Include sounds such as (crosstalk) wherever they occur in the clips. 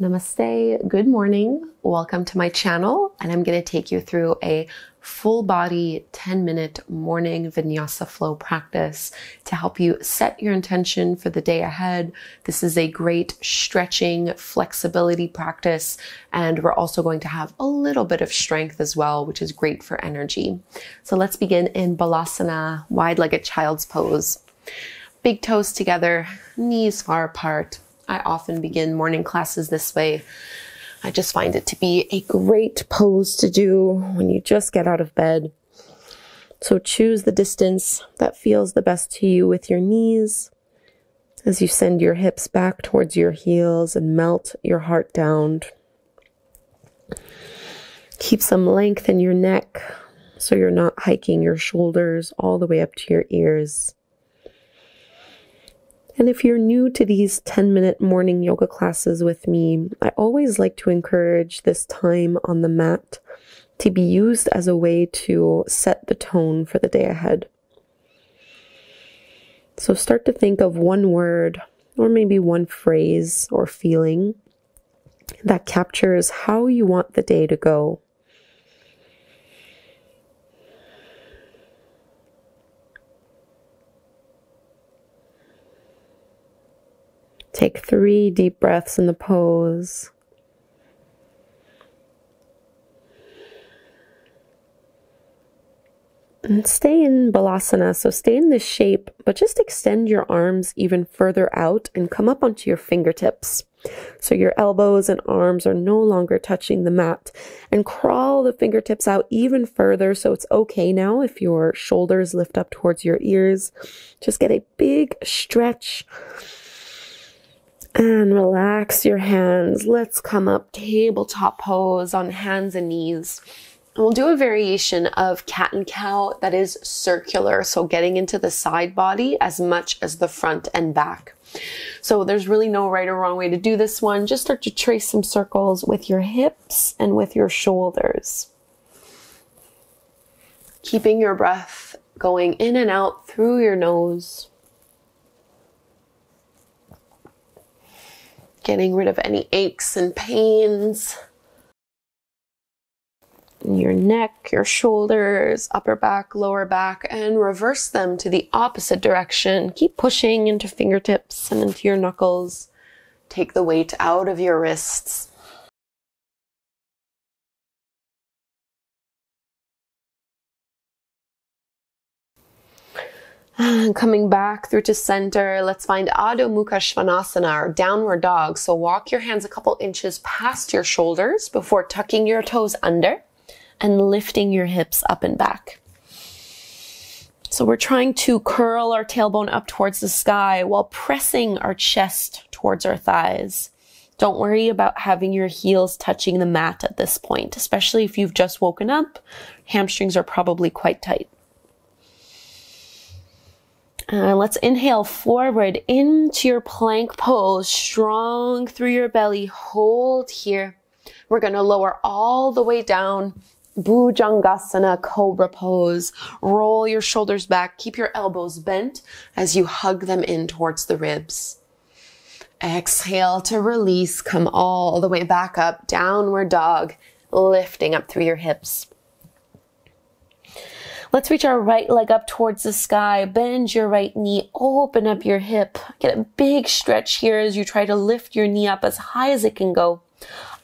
Namaste, good morning. Welcome to my channel, and I'm going to take you through a full body 10 minute morning vinyasa flow practice to help you set your intention for the day ahead. This is a great stretching flexibility practice, and we're also going to have a little bit of strength as well, which is great for energy. So let's begin in Balasana, wide legged child's pose. Big toes together, knees far apart I often begin morning classes this way. I just find it to be a great pose to do when you just get out of bed. So choose the distance that feels the best to you with your knees as you send your hips back towards your heels and melt your heart down. Keep some length in your neck so you're not hiking your shoulders all the way up to your ears. And if you're new to these 10 minute morning yoga classes with me, I always like to encourage this time on the mat to be used as a way to set the tone for the day ahead. So start to think of one word or maybe one phrase or feeling that captures how you want the day to go. Take three deep breaths in the pose. And stay in Balasana. So stay in this shape, but just extend your arms even further out and come up onto your fingertips. So your elbows and arms are no longer touching the mat. And crawl the fingertips out even further. So it's okay now if your shoulders lift up towards your ears. Just get a big stretch and relax your hands. Let's come up tabletop pose on hands and knees. And we'll do a variation of cat and cow that is circular. So getting into the side body as much as the front and back. So there's really no right or wrong way to do this one. Just start to trace some circles with your hips and with your shoulders. Keeping your breath going in and out through your nose. Getting rid of any aches and pains. Your neck, your shoulders, upper back, lower back, and reverse them to the opposite direction. Keep pushing into fingertips and into your knuckles. Take the weight out of your wrists. (sighs) Coming back through to center, let's find Adho Mukha Svanasana or downward dog. So walk your hands a couple inches past your shoulders before tucking your toes under and lifting your hips up and back. So we're trying to curl our tailbone up towards the sky while pressing our chest towards our thighs. Don't worry about having your heels touching the mat at this point, especially if you've just woken up. Hamstrings are probably quite tight. Uh, let's inhale forward into your plank pose, strong through your belly. Hold here. We're going to lower all the way down. Bhujangasana, cobra pose. Roll your shoulders back. Keep your elbows bent as you hug them in towards the ribs. Exhale to release. Come all the way back up. Downward dog. Lifting up through your hips. Let's reach our right leg up towards the sky. Bend your right knee. Open up your hip. Get a big stretch here as you try to lift your knee up as high as it can go.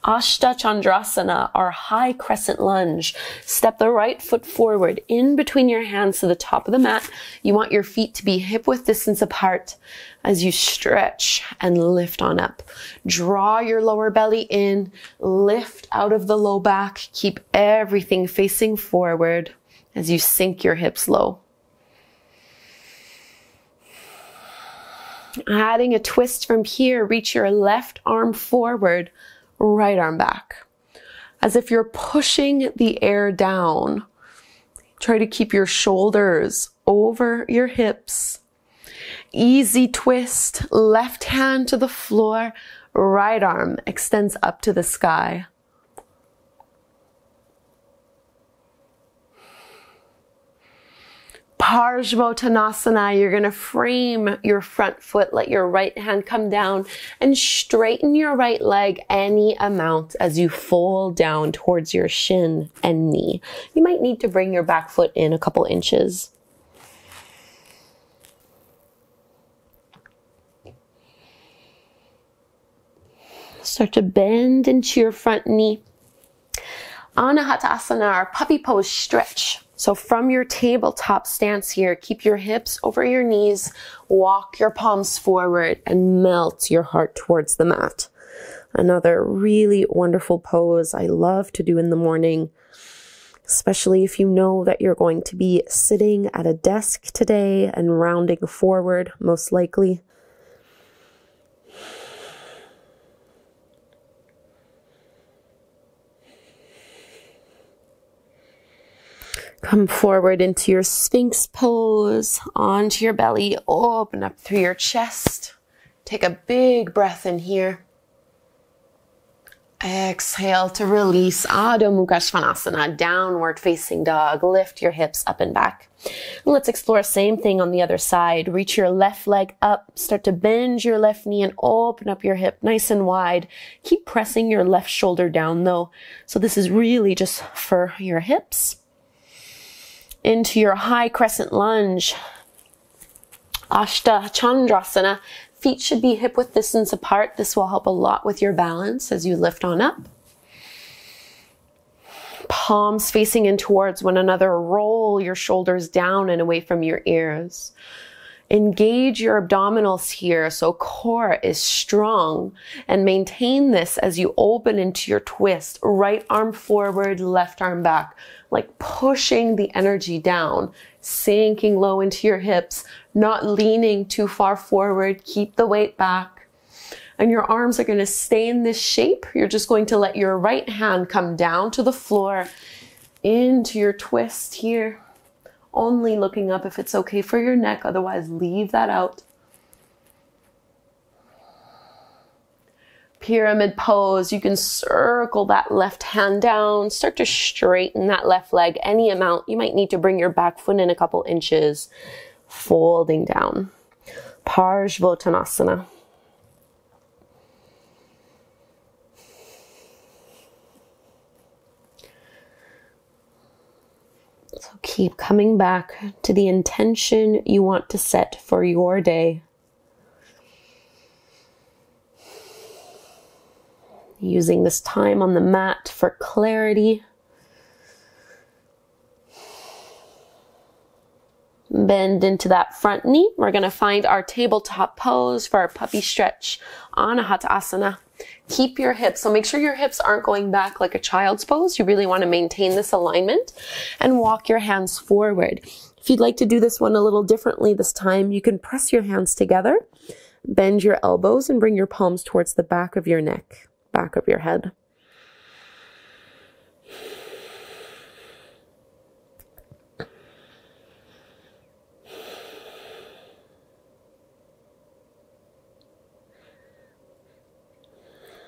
Ashta Chandrasana, our high crescent lunge. Step the right foot forward in between your hands to the top of the mat. You want your feet to be hip width distance apart as you stretch and lift on up. Draw your lower belly in, lift out of the low back. Keep everything facing forward as you sink your hips low. Adding a twist from here, reach your left arm forward, right arm back. As if you're pushing the air down. Try to keep your shoulders over your hips. Easy twist, left hand to the floor, right arm extends up to the sky. Parsvottanasana, you're going to frame your front foot, let your right hand come down and straighten your right leg any amount as you fold down towards your shin and knee. You might need to bring your back foot in a couple inches. Start to bend into your front knee. Anahatasana, our puppy pose stretch. So from your tabletop stance here, keep your hips over your knees, walk your palms forward and melt your heart towards the mat. Another really wonderful pose I love to do in the morning, especially if you know that you're going to be sitting at a desk today and rounding forward, most likely. Come forward into your Sphinx pose, onto your belly, open up through your chest. Take a big breath in here. Exhale to release Adho Mukha Svanasana, downward facing dog. Lift your hips up and back. Let's explore same thing on the other side. Reach your left leg up. Start to bend your left knee and open up your hip nice and wide. Keep pressing your left shoulder down though. So this is really just for your hips into your high crescent lunge. Ashta Chandrasana. Feet should be hip width distance apart. This will help a lot with your balance as you lift on up. Palms facing in towards one another. Roll your shoulders down and away from your ears. Engage your abdominals here so core is strong and maintain this as you open into your twist. Right arm forward, left arm back like pushing the energy down, sinking low into your hips, not leaning too far forward. Keep the weight back. And your arms are going to stay in this shape. You're just going to let your right hand come down to the floor into your twist here. Only looking up if it's okay for your neck. Otherwise, leave that out. pyramid pose. You can circle that left hand down, start to straighten that left leg any amount. You might need to bring your back foot in a couple inches, folding down. Parsvottanasana. Keep coming back to the intention you want to set for your day. using this time on the mat for clarity. Bend into that front knee. We're going to find our tabletop pose for our puppy stretch, Anahatasana. Keep your hips. So make sure your hips aren't going back like a child's pose. You really want to maintain this alignment and walk your hands forward. If you'd like to do this one a little differently this time, you can press your hands together, bend your elbows and bring your palms towards the back of your neck back of your head.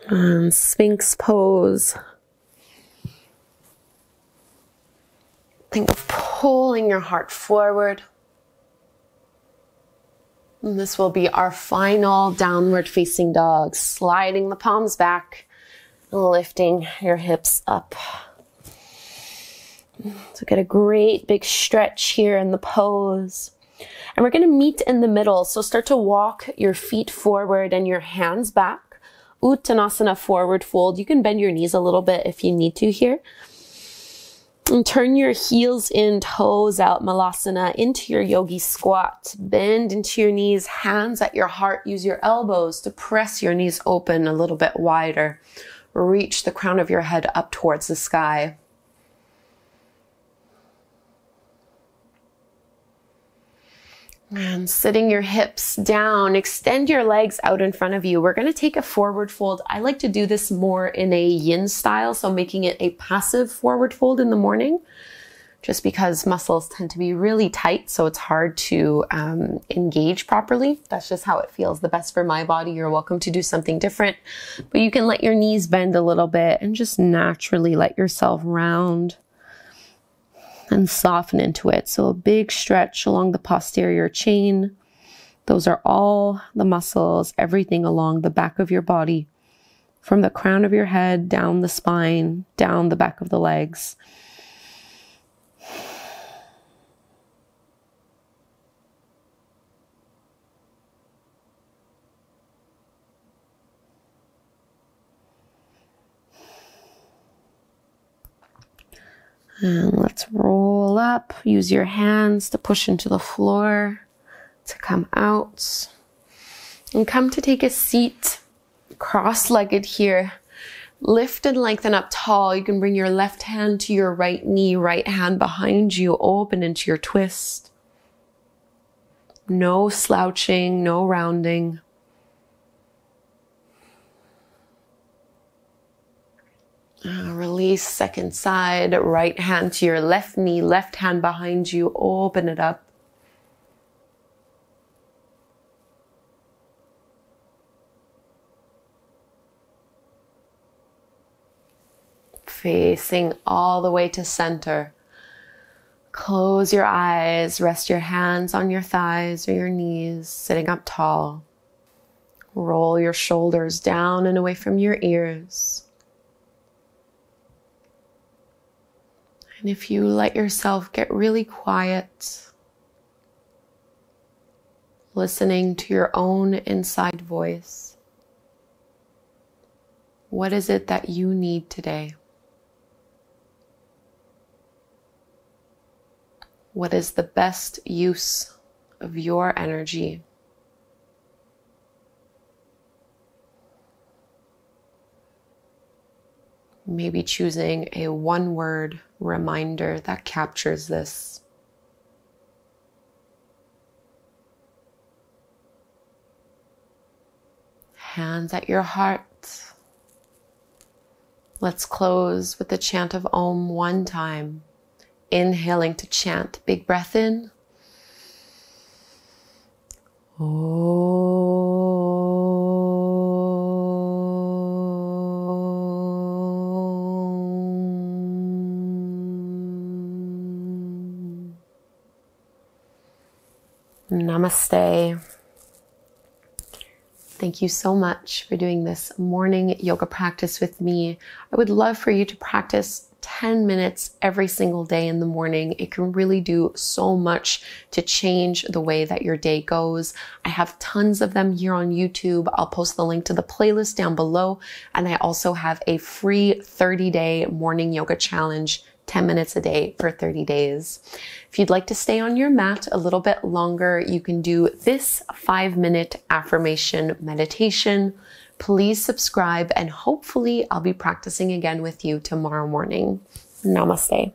And Sphinx pose. Think of pulling your heart forward. And this will be our final downward facing dog, sliding the palms back, lifting your hips up. So get a great big stretch here in the pose. And we're going to meet in the middle. So start to walk your feet forward and your hands back. Uttanasana forward fold. You can bend your knees a little bit if you need to here. And turn your heels in, toes out, malasana, into your yogi squat. Bend into your knees, hands at your heart. Use your elbows to press your knees open a little bit wider. Reach the crown of your head up towards the sky. And sitting your hips down, extend your legs out in front of you. We're going to take a forward fold. I like to do this more in a yin style, so making it a passive forward fold in the morning, just because muscles tend to be really tight, so it's hard to um, engage properly. That's just how it feels the best for my body. You're welcome to do something different, but you can let your knees bend a little bit and just naturally let yourself round and soften into it. So a big stretch along the posterior chain. Those are all the muscles, everything along the back of your body, from the crown of your head, down the spine, down the back of the legs. And let's roll up. Use your hands to push into the floor, to come out. And come to take a seat cross legged here. Lift and lengthen up tall. You can bring your left hand to your right knee, right hand behind you, open into your twist. No slouching, no rounding. Uh, second side, right hand to your left knee, left hand behind you, open it up. Facing all the way to center. Close your eyes, rest your hands on your thighs or your knees, sitting up tall. Roll your shoulders down and away from your ears. And if you let yourself get really quiet, listening to your own inside voice, what is it that you need today? What is the best use of your energy? maybe choosing a one word reminder that captures this. Hands at your heart. Let's close with the chant of Om one time. Inhaling to chant. Big breath in. Namaste. Thank you so much for doing this morning yoga practice with me. I would love for you to practice 10 minutes every single day in the morning. It can really do so much to change the way that your day goes. I have tons of them here on YouTube. I'll post the link to the playlist down below. And I also have a free 30 day morning yoga challenge 10 minutes a day for 30 days. If you'd like to stay on your mat a little bit longer, you can do this five minute affirmation meditation. Please subscribe and hopefully I'll be practicing again with you tomorrow morning. Namaste.